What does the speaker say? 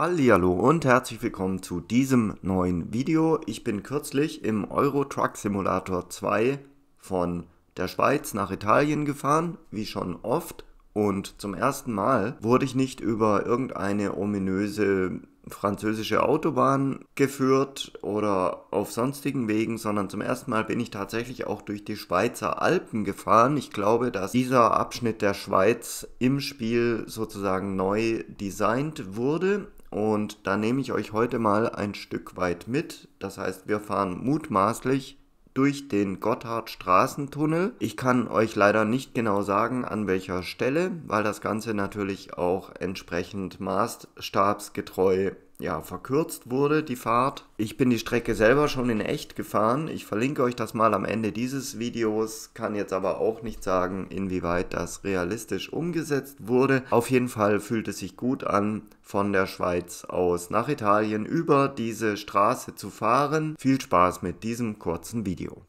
Hallo und herzlich willkommen zu diesem neuen Video. Ich bin kürzlich im Euro Truck Simulator 2 von der Schweiz nach Italien gefahren, wie schon oft. Und zum ersten Mal wurde ich nicht über irgendeine ominöse französische Autobahn geführt oder auf sonstigen Wegen, sondern zum ersten Mal bin ich tatsächlich auch durch die Schweizer Alpen gefahren. Ich glaube, dass dieser Abschnitt der Schweiz im Spiel sozusagen neu designt wurde. Und da nehme ich euch heute mal ein Stück weit mit. Das heißt, wir fahren mutmaßlich durch den Gotthard-Straßentunnel. Ich kann euch leider nicht genau sagen, an welcher Stelle, weil das Ganze natürlich auch entsprechend maßstabsgetreu ja, verkürzt wurde, die Fahrt. Ich bin die Strecke selber schon in echt gefahren. Ich verlinke euch das mal am Ende dieses Videos, kann jetzt aber auch nicht sagen, inwieweit das realistisch umgesetzt wurde. Auf jeden Fall fühlt es sich gut an, von der Schweiz aus nach Italien über diese Straße zu fahren. Viel Spaß mit diesem kurzen Video.